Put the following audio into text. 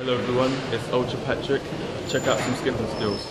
Hello everyone, it's Ultra Patrick. Check out some skipping skills.